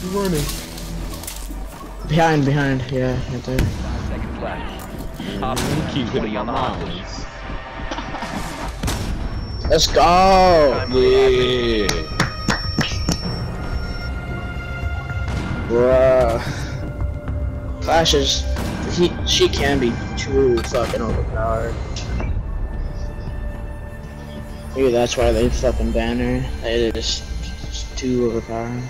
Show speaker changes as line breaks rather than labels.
He's running.
Behind, behind, yeah, right there.
Five seconds left. Op
You keep
20
hitting
on the hostage.
Let's go!
Yeah.
Bruh. Clashes. he, she can be too fucking overpowered. Maybe that's why they fucking ban her. They just, too overpowered.